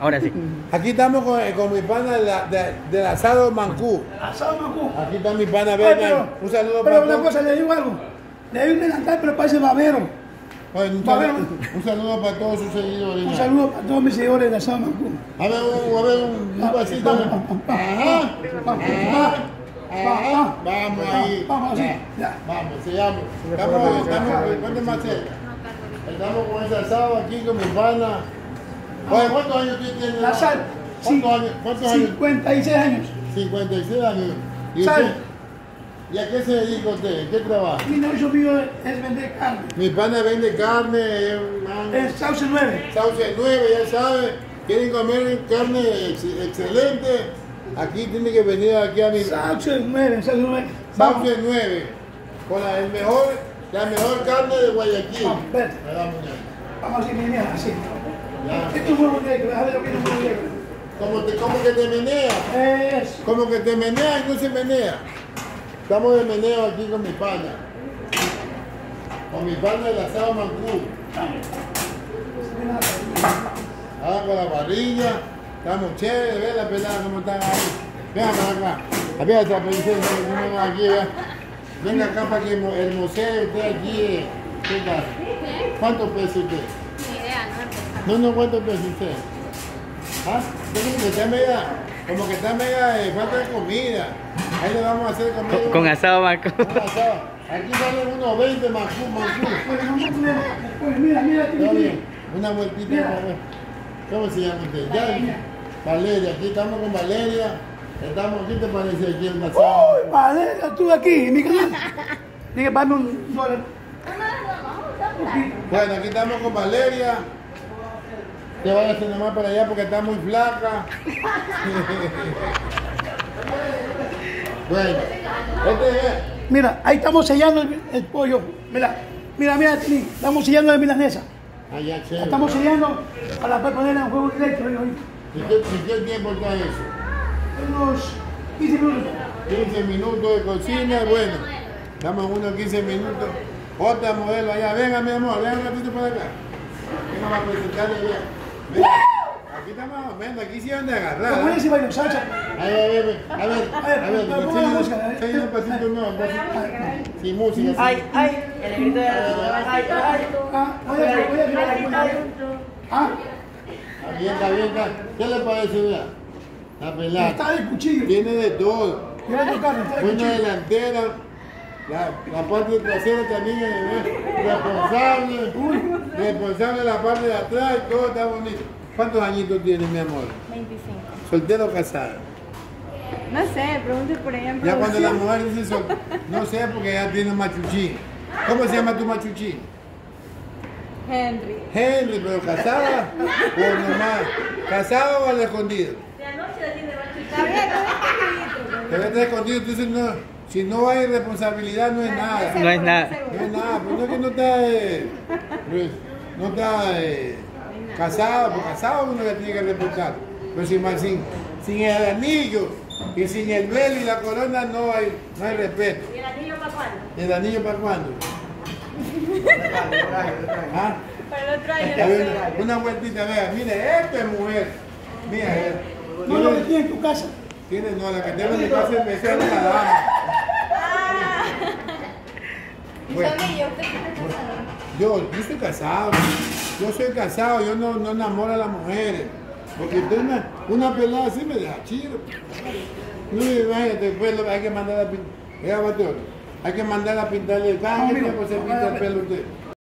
Ahora sí. Aquí estamos con, con mi pana de la- de- del asado Mancú. Asado Mancú. Aquí está mi pana, pero, un saludo pero para una todos. cosa, le digo algo. Le doy un delantal, pero parece babero. Oye, un, a saludo, un saludo para todos sus seguidores. Un saludo para todos mis seguidores de Asado Mancú. A ver, un, a ver, un, un vasito. Ajá. Ajá. Ajá. Vamos ahí. Vamos así. Vamos, sigamos. Estamos, estamos, ¿cuánto más? Estamos con ese asado aquí con mi pana. Oye, ¿cuántos años tú tienes? La sal. ¿Cuántos años? ¿Cuántos años? 56 años. 56 años. ¿Y Sal. ¿Y a qué se dedica usted? ¿En qué trabaja? Mi negocio mío es vender carne. Mi pana vende carne, es Sauce 9. Sauce 9, ya sabe. Quieren comer carne ex- excelente. Aquí tiene que venir aquí a mi Sauce 9, Sauce 9. Vamos. Sauce 9. Con la, el mejor, la mejor carne de Guayaquil. Vamos, vete. Vamos así, mira, así. Esto es un huevo negro, déjame lo que es un huevo negro. Como, te, como que te menea. Es. Como que te menea y no se menea. Estamos de meneo aquí con mi pana. Con mi pana del asado Mancú. Ah, con la parrilla. Estamos chéveres, ve la pelada cómo están ahí. Venga para acá. Había esta princesa que tenemos aquí, ¿ve? Venga acá para que mo- hermosee usted aquí. eh. ¿Qué tal? ¿Cuánto pesa usted? No. No, ¿cuánto pesa usted? ¿Ah? Como que está media, como que está media eh, falta de comida. Ahí le vamos a hacer comer. Con, con asado Marco. un asado. Aquí salen unos 20 mancú, mancú. Pues, pues, mira, mira, Está bien. Una vueltita. Mira. ¿Cómo se llama usted? Ya, Valeria, aquí estamos con Valeria. Estamos, ¿qué te parece aquí el asado? Uy, madre, tú aquí, en mi canal. Dije, dame un dólar. Bueno, aquí estamos con Valeria. Te vayas nomás para allá porque está muy flaca. bueno, este es. Mira, ahí estamos sellando el, el pollo. Mira, mira, mira, Tini, estamos sellando la milanesa. Allá, La chévere. estamos sellando para poder ponerla en juego directo. ¿Y qué, y qué tiempo está eso? Unos 15 minutos. 15 minutos de cocina, bueno. Damos unos 15 minutos. Otra modelo allá. Venga, mi amor, venga un ratito para acá. Venga para presentarle bien. Aquí estamos, venga, aquí sí van de agarrar. Como ¿eh? dice Bailo Salsa. A ver, a ver, a ver, a ver, a ver, la música, ¿eh? un pasito nuevo, un pasito. Sin música, Ay, ay, el grito de ay, ay, Ah, oye, oye, oye. Ah, Está bien, está bien, está. ¿Qué le parece, vea? La pelada. está de cuchillo. Tiene de todo. Mira tu carne, está de Una delantera, la, la parte trasera también es ¿eh? responsable, responsable la parte de atrás y todo está bonito. ¿Cuántos añitos tiene mi amor? 25. ¿Soltero o casado? No sé, pregunte por ella Ya cuando la mujer dice sol, no sé porque ya tiene un machuchín. ¿Cómo se llama tu machuchín? Henry. Henry, pero casada o nomás. ¿Casado o al escondido? Está bien, no Te ves escondido, entonces no, si no hay responsabilidad no es nada. No es nada. No es nada, pues no es que no está, eh, no está eh, casado, pues casado uno le tiene que respetar. Pero sin, más, sin, sin el anillo y sin el velo y la corona no hay, no hay respeto. ¿Y el anillo para cuándo? ¿El anillo para cuándo? ¿Ah? Para el otro año. Una vueltita, vea, mire, esto es mujer. Mira, eh, No lo que tiene en tu casa. tiene, no, la que tengo en mi casa es la dama. ¿Y Bueno. yo? Yo, yo estoy casado, yo soy casado, yo no, no enamoro a las mujeres. Porque usted una, una pelada así me deja chido. No, imagínate, después lo- hay que mandar a pintar. Hay que mandar a pintarle el No, ¿Qué mira, tiempo se pinta el pelo usted?